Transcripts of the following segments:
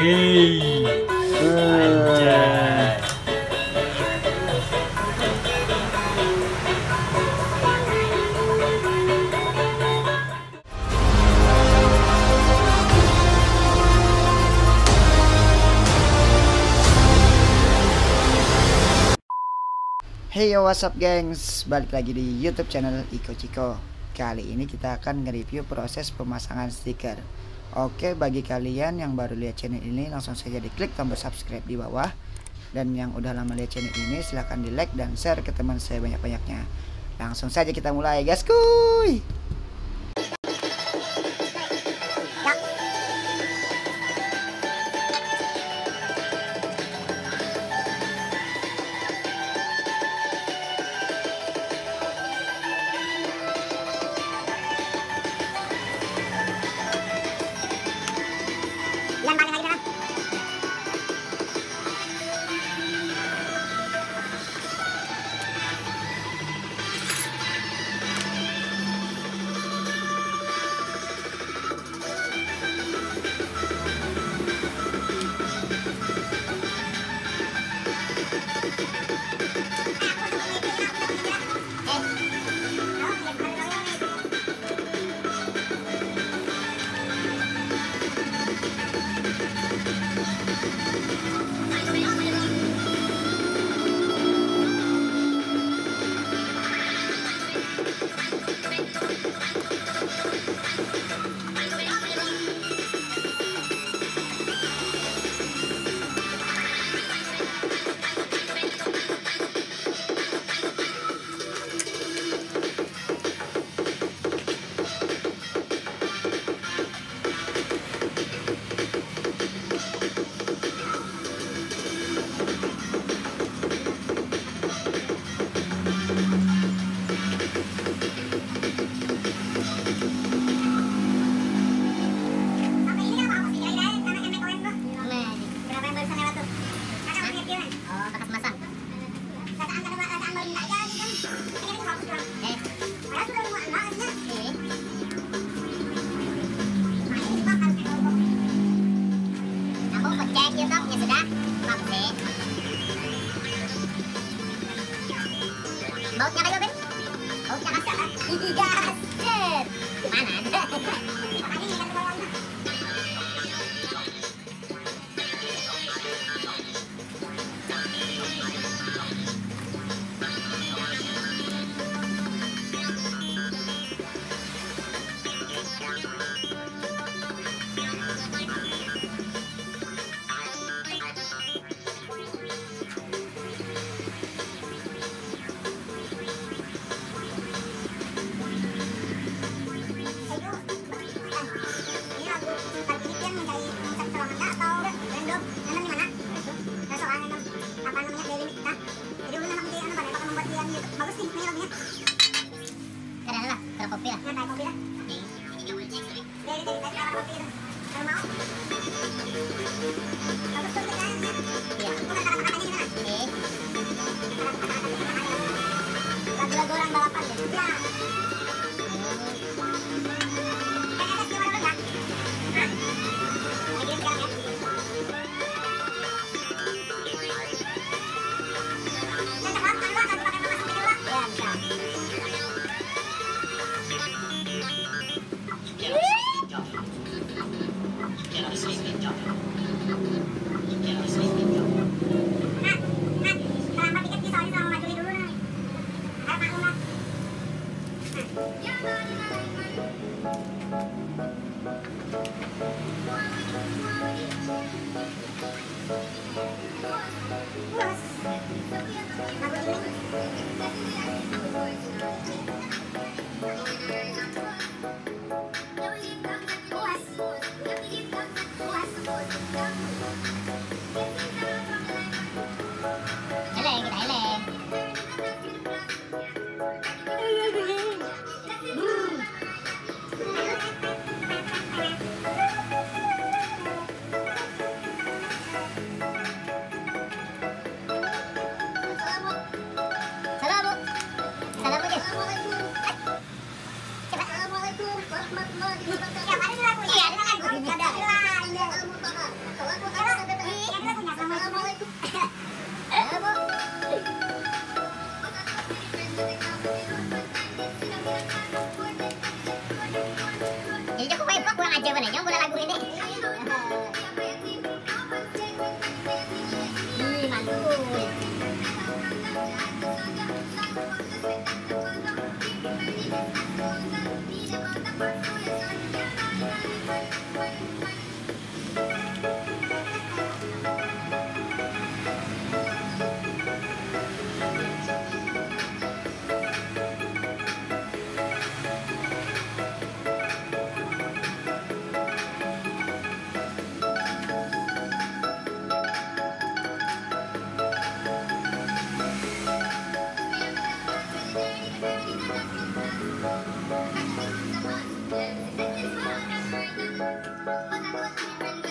Hey yo what's up gengs? Balik lagi di youtube channel Iko Ciko. Kali ini kita akan nge-review proses pemasangan stiker. Oke, bagi kalian yang baru lihat channel ini langsung saja diklik tombol subscribe di bawah. Dan yang udah lama lihat channel ini silahkan di like dan share ke teman saya banyak-banyaknya. Langsung saja kita mulai, guys. Kuy. kopi ya? Iya, kopi lah. Dari mau. What? Thank you.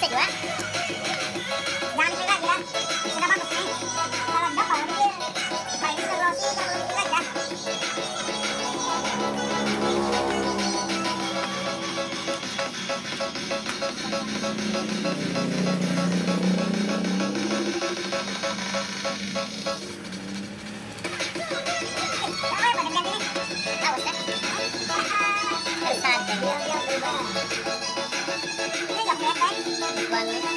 再叫俺 ballet.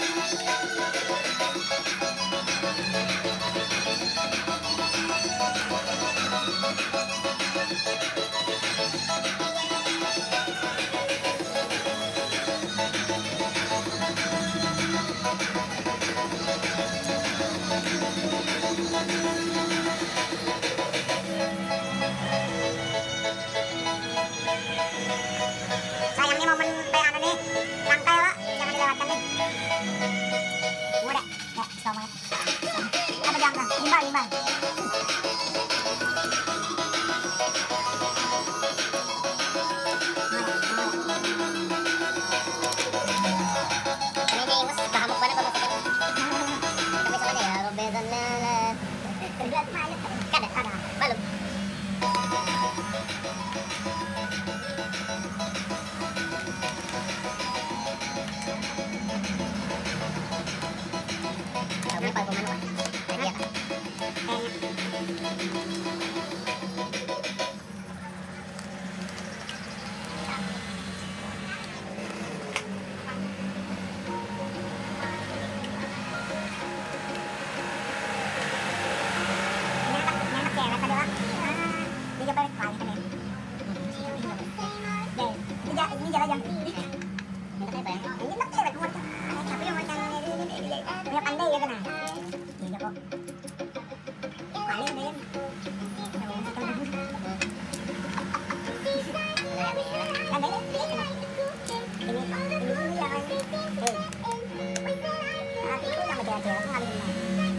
này thì không ăn được này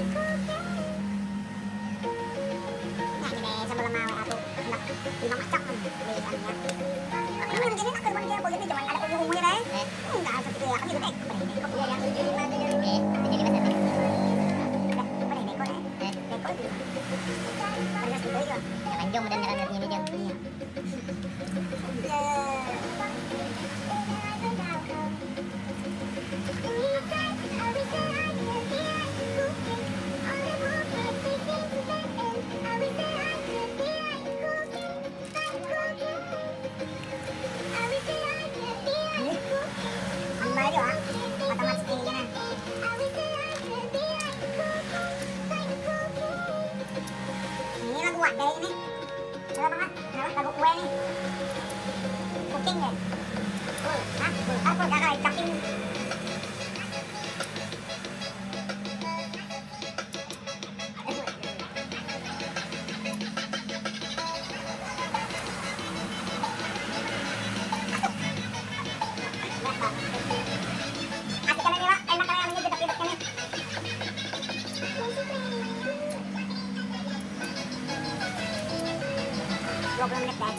này này sambal mau aku nak lima macam ni ada nak nak jadi nak kerja dia boleh ni cuma ada umum umum ni deh enggak seperti dia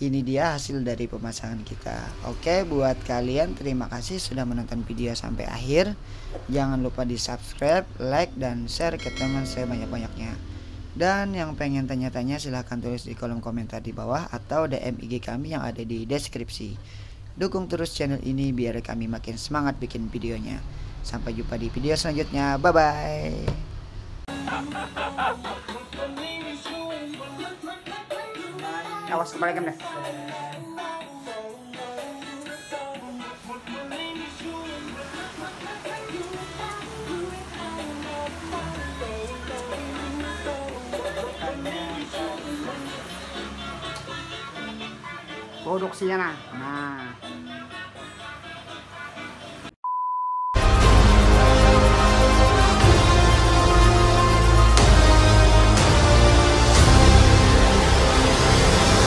Ini dia hasil dari pemasangan kita. Oke buat kalian terima kasih sudah menonton video sampai akhir. Jangan lupa di subscribe, like, dan share ke teman sebanyak-banyaknya. Dan yang pengen tanya-tanya silahkan tulis di kolom komentar di bawah Atau DM IG kami yang ada di deskripsi. Dukung terus channel ini biar kami makin semangat bikin videonya. Sampai jumpa di video selanjutnya. Bye bye Awas kebalikan deh. Produksinya nah. Nah.